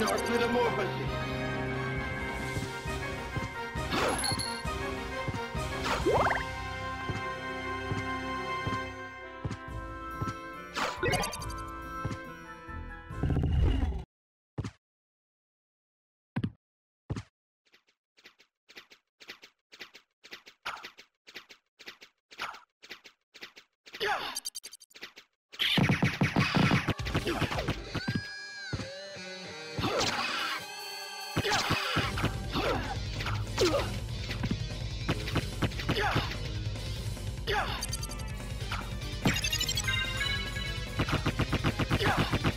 Dark Metamorphosis. Yeah! Yeah!